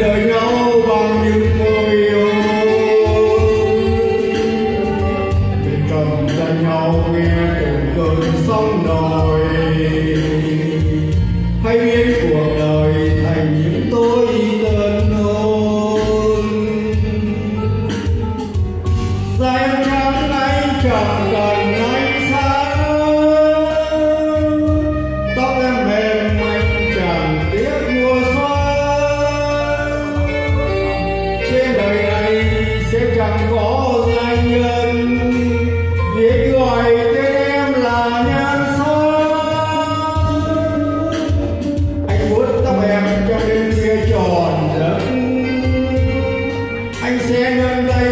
đời nhau bằng những sông nổi. Hãy biến cuộc đời thành những tối tân hôn dài trắng nay chẳng cần ánh sáng. Tóc em mềm mảnh chẳng tiếc mùa xuân. Trên đời này sẽ chẳng có Alexander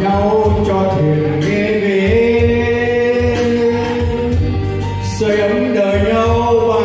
nhau cho thuyền nghe biết xây ấm đời nhau